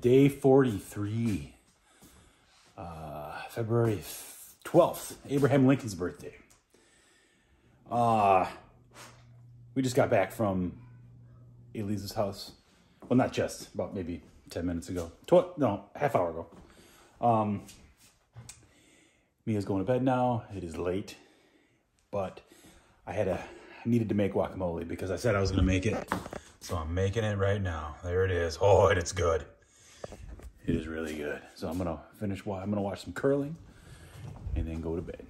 day 43, uh, February 12th, Abraham Lincoln's birthday. Uh, we just got back from Elise's house. Well, not just, about maybe 10 minutes ago. Tw- no, half hour ago. Um, Mia's going to bed now. It is late, but I had a I needed to make guacamole because I said I was going to make it. So I'm making it right now. There it is. Oh, and it's good. It is really good. So I'm to finish I'm to watch some curling and then go to bed.